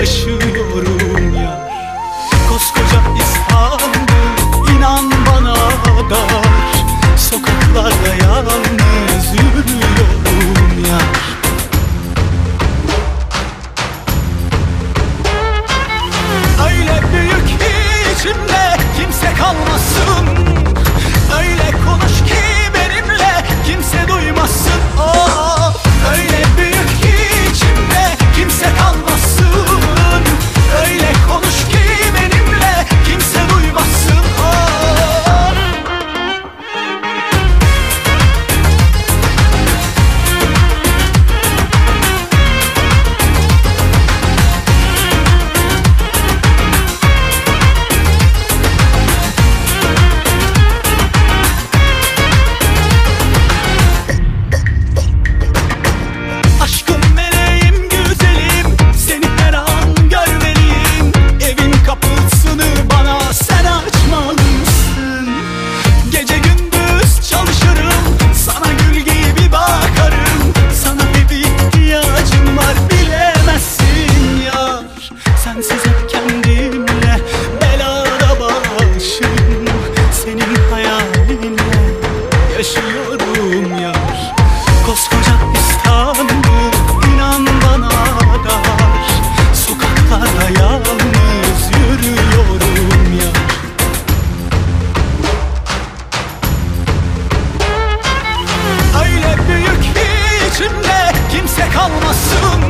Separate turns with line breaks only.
taşıyorum ya. Koskoca İstanbul inan bana dar. Sokaklarda yalnız yürüyorum. kalmasın.